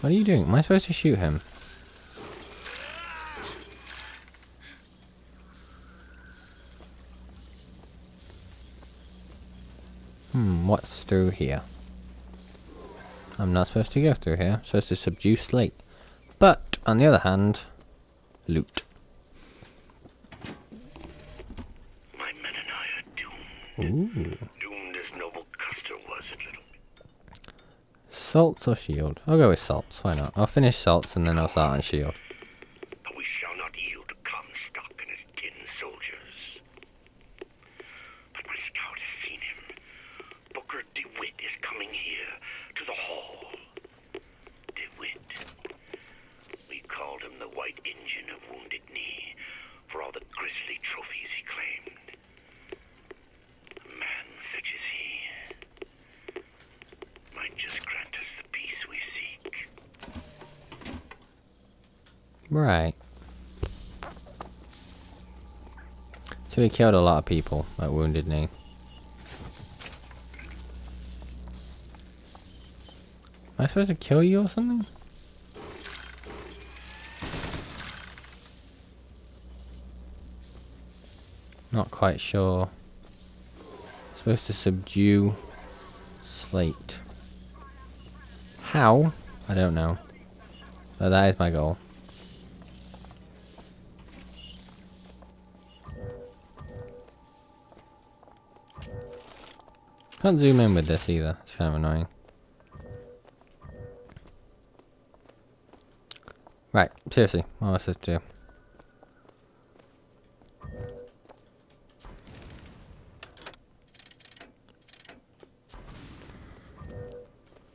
What are you doing? Am I supposed to shoot him? Hmm, what's through here? I'm not supposed to go through here. I'm supposed to subdue Slate. But, on the other hand, loot. My men and I are doomed. Ooh. Doomed as noble Custer was at Little. Salts or shield? I'll go with salts. Why not? I'll finish salts and then I'll start on shield. We shall not yield to Comstock and his tin soldiers. But my scout has seen him. Booker DeWitt is coming here to the hall. DeWitt. We called him the White Injun of Wounded Knee for all the grisly trophies he claimed. A man such as he might just grant us the peace we seek. Right. So he killed a lot of people at Wounded Knee. Am I supposed to kill you or something? Not quite sure. Supposed to subdue Slate. How? I don't know. But that is my goal. Can't zoom in with this either. It's kind of annoying. Right, seriously, what was this do?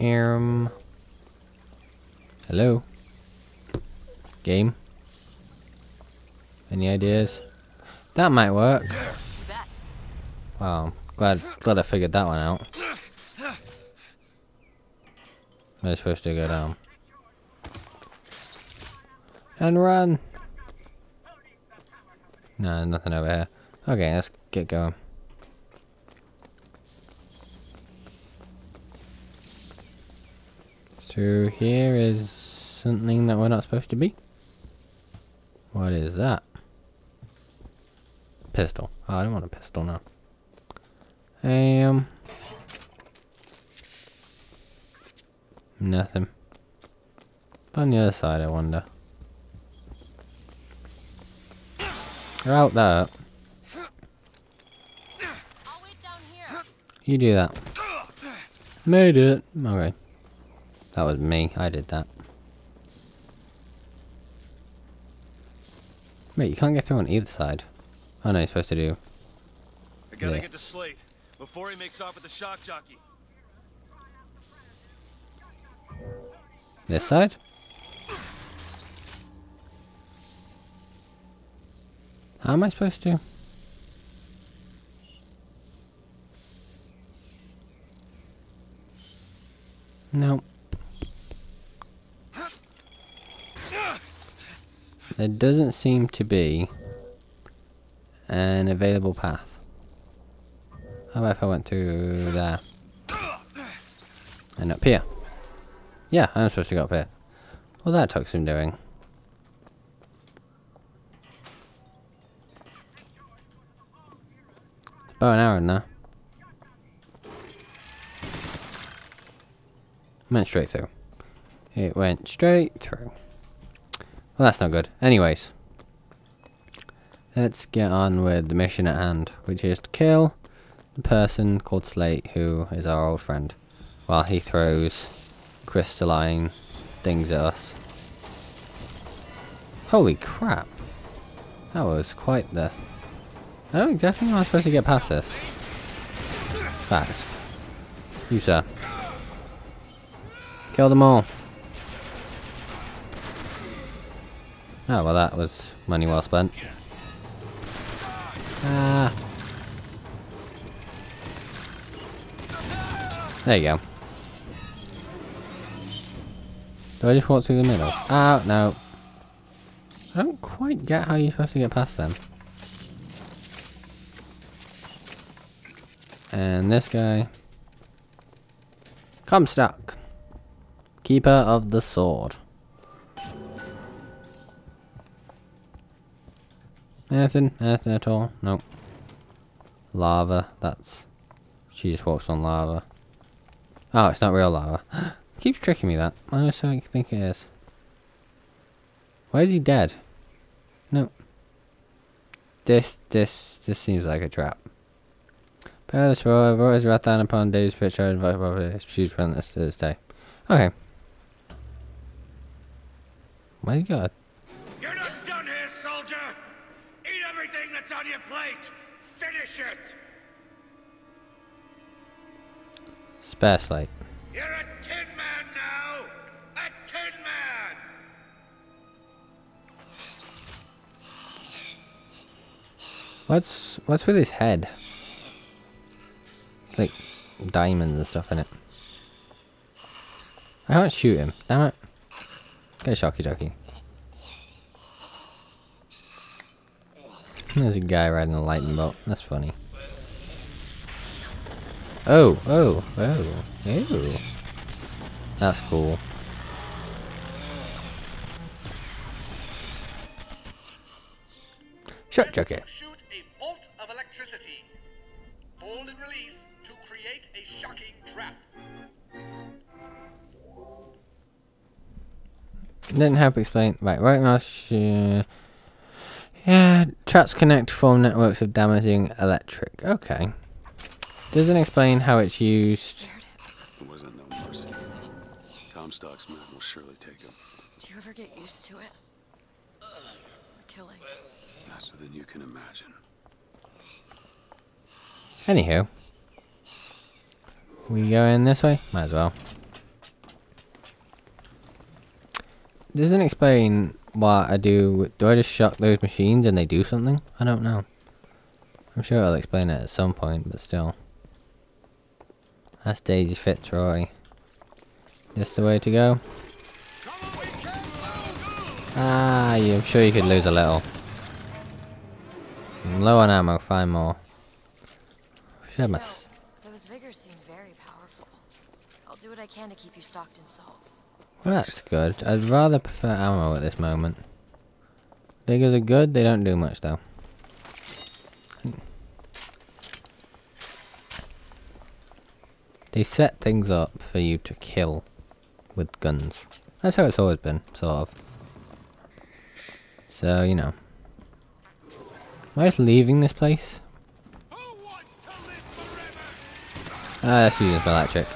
Um. Hello. Game. Any ideas? That might work. Wow, glad glad I figured that one out. I supposed to go down? And run! No, nothing over here. Okay, let's get going. So here is something that we're not supposed to be. What is that? Pistol. Oh, I don't want a pistol now. Um. Nothing. On the other side, I wonder. They're out there. I'll wait down here. You do that. Made it. Okay. That was me. I did that. Wait, you can't get through on either side. Oh no, you're supposed to do. I gotta Yeah. get to Slate before he makes off with the shock jockey. This side? How am I supposed to? No. There doesn't seem to be an available path. How about if I went through there? And up here? Yeah, I'm supposed to go up here. Well, that some doing. It's bow and arrow now. Went straight through. It went straight through. Well, that's not good. Anyways. Let's get on with the mission at hand, which is to kill person called Slate, who is our old friend, while he throws crystalline things at us. Holy crap. That was quite the... I don't exactly know how I'm supposed to get past this. Fact. You, sir. Kill them all. Oh, well that was money well spent. Ah. There you go. Do I just walk through the middle? Oh, no. I don't quite get how you're supposed to get past them. And this guy. Comstock. Keeper of the sword. Anything? Anything at all? Nope. Lava. That's. She just walks on lava. Oh, it's not real lava. Keeps tricking me that. I always think it is. Why is he dead? No. This, this, this seems like a trap. Roy wrote his wrath down upon Dave's picture and invited Bobby choose from this to this day. Okay. Why god. You're not done here, soldier! Eat everything that's on your plate! Finish it! Slate? You're a tin man now! A tin man! What's what's with his head? Like diamonds and stuff in it. I can't shoot him. Damn it. A shocky jockey. There's a guy riding a lightning bolt. That's funny. Oh, oh, oh, oh. That's cool. Shock jockey. Shoot a bolt of electricity. Hold and release to create a shocking trap. Didn't help explain. Right, right mouse. Uh, yeah, traps connect to form networks of damaging electric. Okay. Doesn't explain how it's used. It wasn't no mercy. Comstock's men will surely take him. Do you ever get used to it? The killing. Faster than you can imagine. Anywho. We go in this way? Might as well. Doesn't explain what I do. Do I just shock those machines and they do something? I don't know. I'm sure I'll explain it at some point, but still. That's Daisy Fitzroy. This the way to go? Ah, you, I'm sure you could lose a little. I'm low on ammo, find more. Should have my Those vigors seem very powerful. I'll do what I can to keep you stocked in salts. Well, that's good. I'd rather prefer ammo at this moment. Vigors are good, they don't do much though. They set things up for you to kill with guns. That's how it's always been, sort of. So, you know. Am I just leaving this place? Ah, let's use this electric.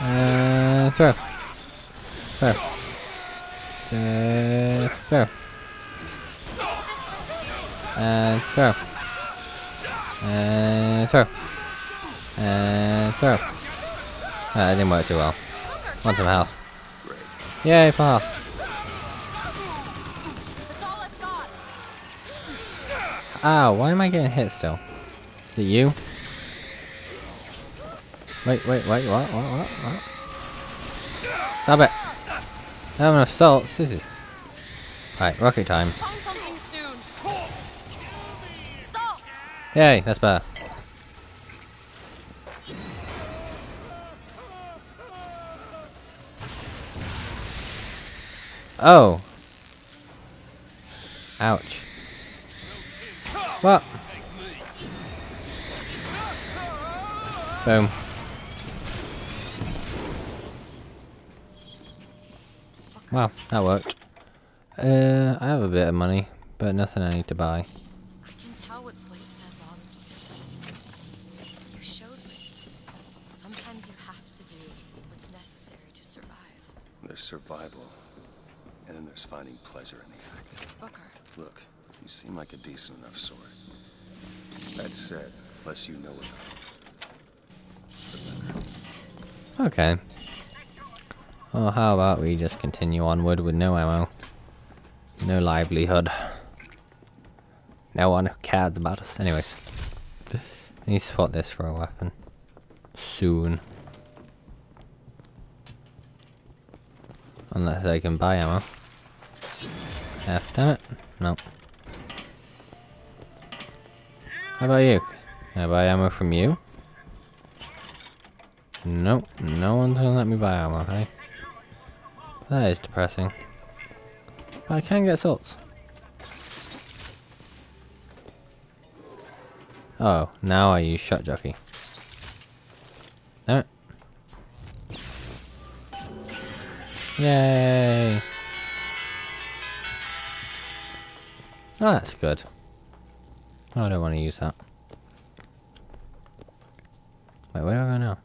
Uh, throw. Throw. Uh, throw. And throw. And throw. And throw. That didn't work too well. Want some health. Yay, for health. Ow, why am I getting hit still? Is it you? Wait, wait, wait, what, what, what, what? Stop it! I have enough salts, this is... Alright, rocket time. Yay, that's better. Oh. Ouch. What? Boom. Wow, that worked. Uh, I have a bit of money, but nothing I need to buy. I can tell what Slate said bothered you. You showed me. Sometimes you have to do what's necessary to survive. There's survival. And then there's finding pleasure in the act. Booker, Look, you seem like a decent enough sort. That said, less you know about. Okay. Well, how about we just continue onward with no ammo? No livelihood. No one who cares about us. Anyways. I need to swap this for a weapon. Soon. Unless I can buy ammo. F, damn it. No. How about you? Can I buy ammo from you? Nope, no one's gonna let me buy ammo, hey? That is depressing. But I can get salts. Oh, now I use shock jockey. No. Yay! Oh, that's good. Oh, I don't want to use that. Wait, where do I go now?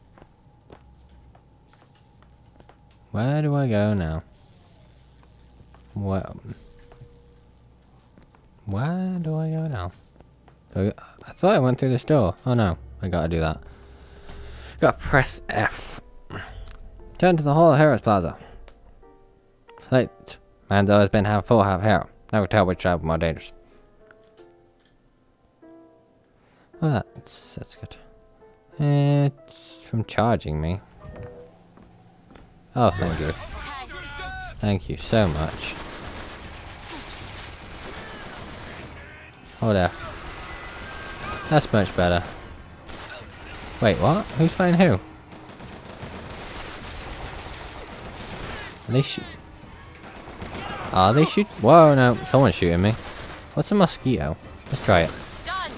Where do I go now? Where, where do I go now? I, I thought I went through this door. Oh no, I gotta do that. Gotta press F. Turn to the Hall of Heroes Plaza. Select. Mando has been half full half hero. Never tell which side more dangerous. Well, that's, that's good. It's from charging me. Oh, thank you. Thank you so much. Hold there. That's much better. Wait, what? Who's fighting who? Are they Are they shoot? Whoa, no, someone's shooting me. What's a mosquito? Let's try it. Done.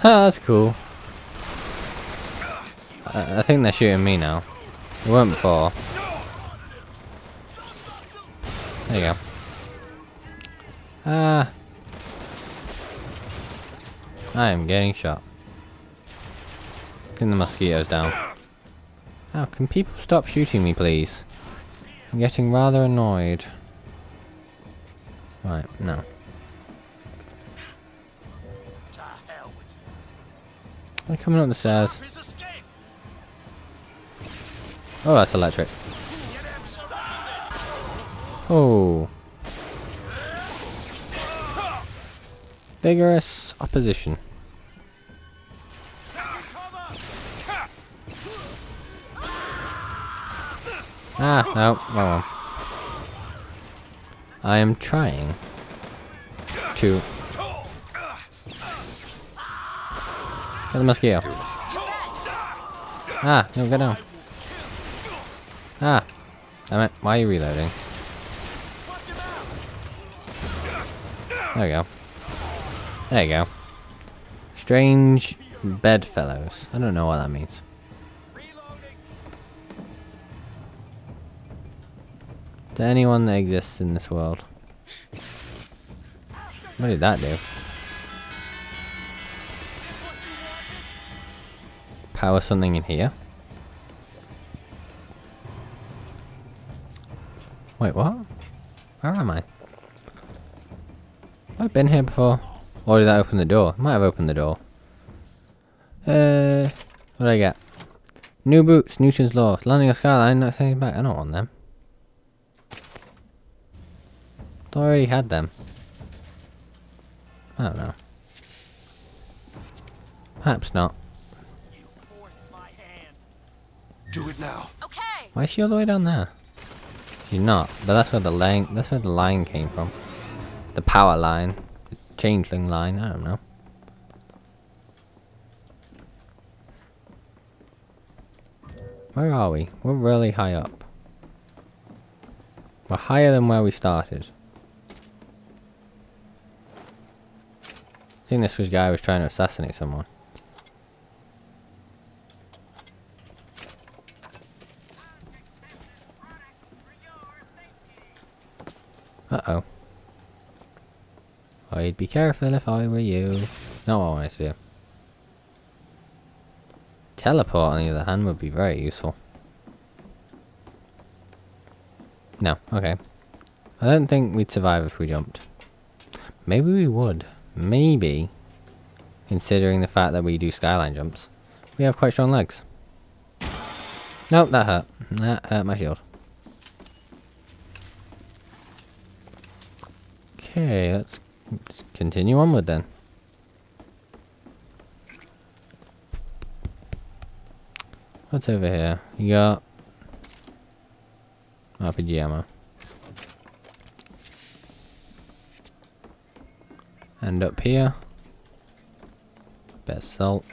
Ha, that's cool. I, I think they're shooting me now. They weren't before. There you go. Ah. I am getting shot. Getting the mosquitoes down. How can people stop shooting me, please? I'm getting rather annoyed. Right, no. They're coming up the stairs. Oh, that's electric. Oh. Vigorous opposition. Ah, no, one. I am trying to get the mosquito. Ah, no, get down. Ah, damn it, why are you reloading? There we go. There you go. Strange bedfellows. I don't know what that means. To anyone that exists in this world. What did that do? Power something in here? Wait, what? Where am I? I've been here before. Or did that open the door? Might have opened the door. Uh, what do I get? New boots, Newton's Law. Landing a skyline, not saying back. I don't want them. I already had them. I don't know. Perhaps not. Do it now. Okay. Why is she all the way down there? She's not, but that's where the line that's where the line came from. The power line. The changeling line, I don't know. Where are we? We're really high up. We're higher than where we started. I think this was guy was trying to assassinate someone. Uh-oh. I'd be careful if I were you. Not what I wanted to do. Teleport, on the other hand, would be very useful. No, okay. I don't think we'd survive if we jumped. Maybe we would. Maybe. Considering the fact that we do skyline jumps. We have quite strong legs. Nope, that hurt. That hurt my shield. Okay, let's, let's continue onward then. What's over here? You got RPG ammo. And up here, best salt.